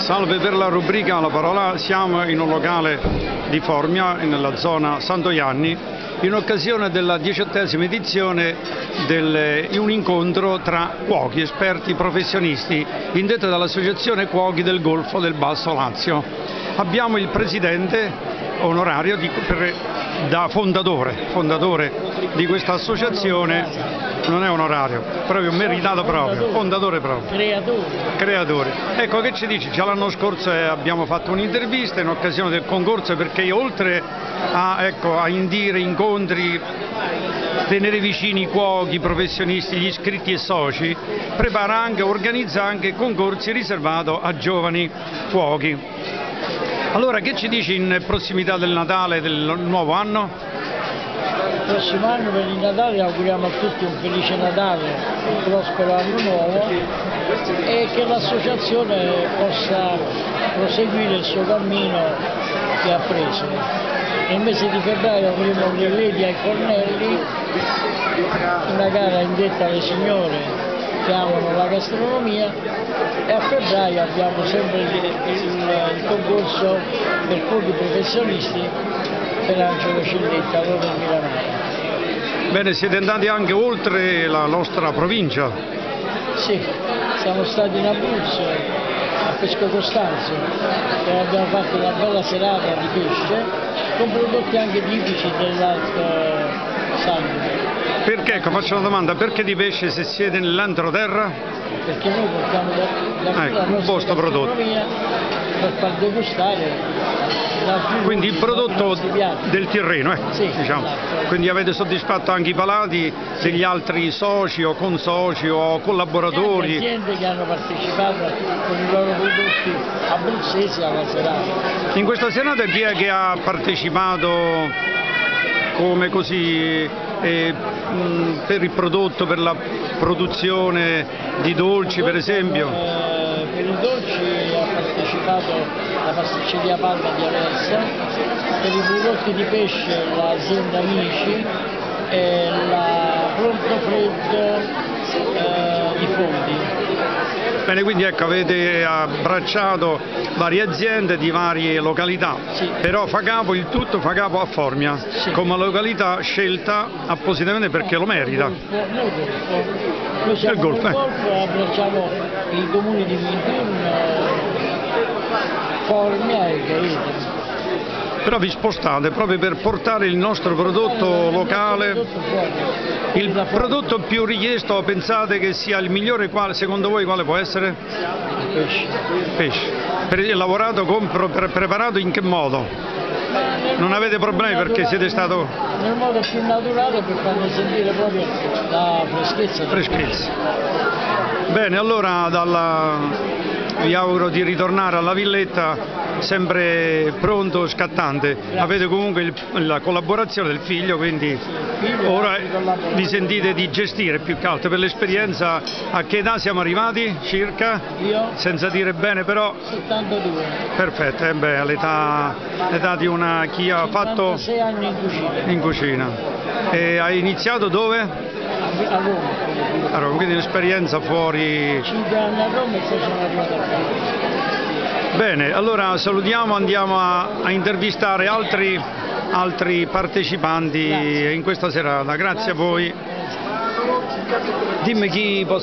Salve per la rubrica La Parola, siamo in un locale di Formia, nella zona Santoianni, in occasione della diciottesima edizione di un incontro tra cuochi, esperti, professionisti, indetto dall'Associazione Cuochi del Golfo del Basso Lazio. Abbiamo il presidente onorario di, per, da fondatore, fondatore di questa associazione non è onorario, proprio meritato proprio, fondatore proprio. Creatore. Creatore. Ecco che ci dici, già l'anno scorso eh, abbiamo fatto un'intervista in occasione del concorso perché oltre a, ecco, a indire incontri, tenere vicini i cuochi, i professionisti, gli iscritti e soci, prepara anche, organizza anche concorsi riservati a giovani cuochi. Allora che ci dici in prossimità del Natale del nuovo anno? Il prossimo anno per il Natale auguriamo a tutti un felice Natale, un prospero anno nuovo e che l'associazione possa proseguire il suo cammino che ha preso. Nel mese di febbraio avremo gli Ledi ai Cornelli, una gara indetta alle signore amano la gastronomia e a febbraio abbiamo sempre il, il, il concorso per pochi professionisti per Angelo Cilletta, loro del Milanare. Bene, siete andati anche oltre la nostra provincia? Sì, siamo stati in Abruzzo, a Pesco Costanzo, dove abbiamo fatto una bella serata di pesce con prodotti anche tipici dell'Alto Sangro. Perché, ecco, faccio una domanda, perché di pesce se siete nell'entroterra? Perché noi portiamo da, da Ecco, la un vostro prodotto. per far degustare Quindi il prodotto del terreno, eh, Sì, diciamo. esatto. Quindi avete soddisfatto anche i palati degli altri soci o consoci o collaboratori? aziende che hanno partecipato con i loro prodotti abruzzesi alla serata. In questa serata chi è che ha partecipato come così eh, mh, per il prodotto, per la produzione di dolci per esempio? Eh, per i dolci ha partecipato la pasticceria Palma di Aversa, per i prodotti di pesce l'azienda Amici e la Pronto Freddo eh, di Fondi. Bene, quindi ecco avete abbracciato varie aziende di varie località, Sì. però fa capo, il tutto fa capo a Formia, Sì. come località scelta appositamente perché lo merita. Noi Golfo. Noi siamo Il Golfo, eh. Golfo abbracciamo i comuni di Minturno, Formia e Gaeta. Però vi spostate proprio per portare il nostro prodotto locale, il prodotto più richiesto, pensate che sia il migliore, quale, secondo voi quale può essere? Pesce. Pesce. Lavorato, con, pre- preparato in che modo? Non avete problemi perché siete stato Nel modo più naturale per farne sentire proprio la freschezza. freschezza. Bene, allora dalla- vi auguro di ritornare alla villetta sempre pronto, scattante. Avete comunque il- la collaborazione del figlio, quindi ora vi sentite di gestire più che altro. Per l'esperienza a che età siamo arrivati circa? Io Senza dire bene però, 72. perfetto, eh all'età l'età di una chi ha fatto 56 anni in cucina. in cucina. E hai iniziato dove? A Roma. A Roma, quindi un'esperienza fuori 5 anni a Roma e poi sono arrivato a Roma. Bene, allora salutiamo, andiamo a, a intervistare altri, altri partecipanti Grazie. in questa serata. Grazie a voi. Dimmi chi